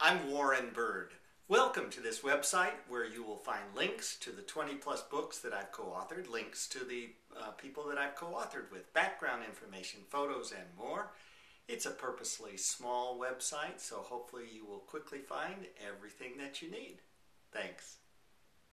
I'm Warren Bird. Welcome to this website where you will find links to the 20 plus books that I've co-authored, links to the uh, people that I've co-authored with, background information, photos, and more. It's a purposely small website, so hopefully you will quickly find everything that you need. Thanks.